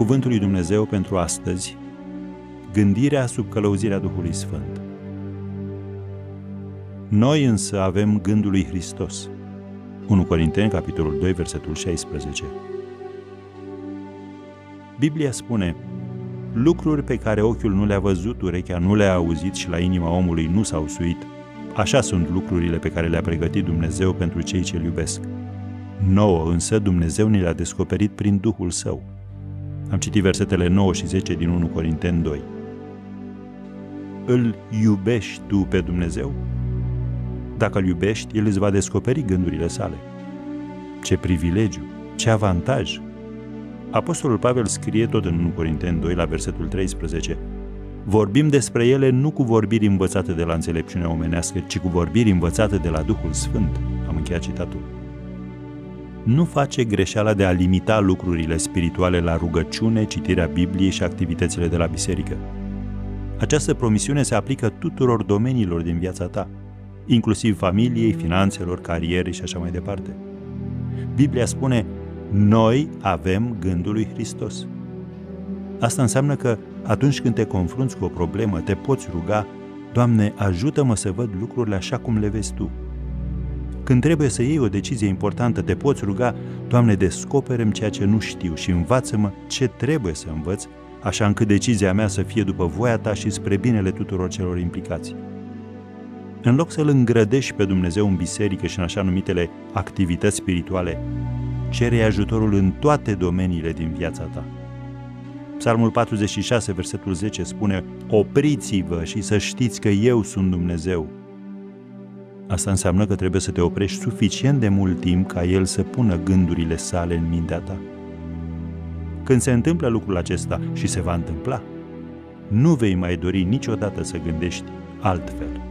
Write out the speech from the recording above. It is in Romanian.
Cuvântul lui Dumnezeu pentru astăzi, gândirea sub călăuzirea Duhului Sfânt. Noi însă avem gândul lui Hristos. 1 Corinteni, capitolul 2, versetul 16. Biblia spune, lucruri pe care ochiul nu le-a văzut, urechea nu le-a auzit și la inima omului nu s-au suit, așa sunt lucrurile pe care le-a pregătit Dumnezeu pentru cei ce îl iubesc. Nouă însă Dumnezeu ne le-a descoperit prin Duhul Său. Am citit versetele 9 și 10 din 1 Corinteni 2. Îl iubești tu pe Dumnezeu? Dacă îl iubești, El îți va descoperi gândurile sale. Ce privilegiu, ce avantaj! Apostolul Pavel scrie tot în 1 Corinteni 2 la versetul 13 Vorbim despre ele nu cu vorbiri învățate de la înțelepciunea omenească, ci cu vorbiri învățate de la Duhul Sfânt. Am încheiat citatul nu face greșeala de a limita lucrurile spirituale la rugăciune, citirea Bibliei și activitățile de la biserică. Această promisiune se aplică tuturor domeniilor din viața ta, inclusiv familiei, finanțelor, carierei și așa mai departe. Biblia spune, noi avem gândul lui Hristos. Asta înseamnă că atunci când te confrunți cu o problemă, te poți ruga, Doamne, ajută-mă să văd lucrurile așa cum le vezi Tu. Când trebuie să iei o decizie importantă, te poți ruga, Doamne, descoperă ceea ce nu știu și învață-mă ce trebuie să învăț, așa încât decizia mea să fie după voia ta și spre binele tuturor celor implicați. În loc să-L îngrădești pe Dumnezeu în biserică și în așa numitele activități spirituale, cere ajutorul în toate domeniile din viața ta. Psalmul 46, versetul 10 spune Opriți-vă și să știți că eu sunt Dumnezeu, Asta înseamnă că trebuie să te oprești suficient de mult timp ca el să pună gândurile sale în mintea ta. Când se întâmplă lucrul acesta și se va întâmpla, nu vei mai dori niciodată să gândești altfel.